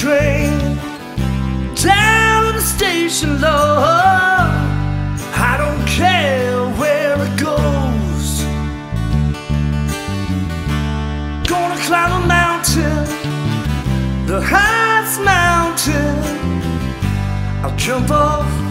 train down to the station, Lord. I don't care where it goes. Gonna climb a mountain, the highest mountain. I'll jump off,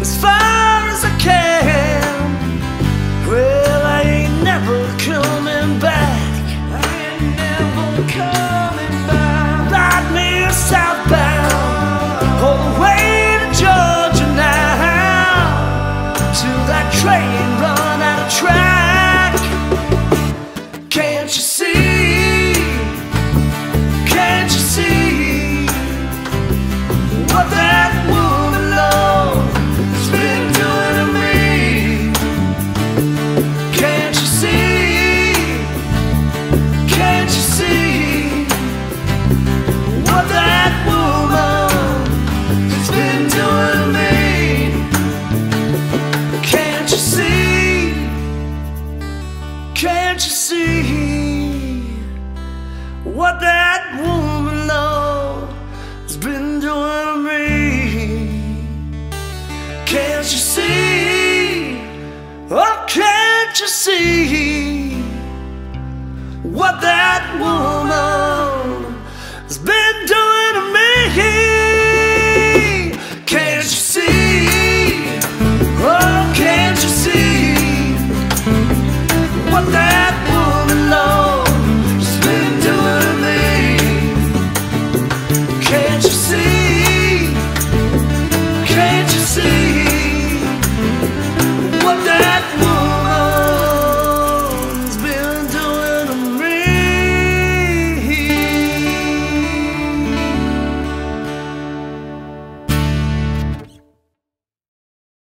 as far as I can. Well, I ain't never coming back. I ain't never coming back. Ride me southbound, all the way to Georgia now, till that train Can't you see what that woman, Lord, has been doing to me? Can't you see? Oh, can't you see what that woman? you see?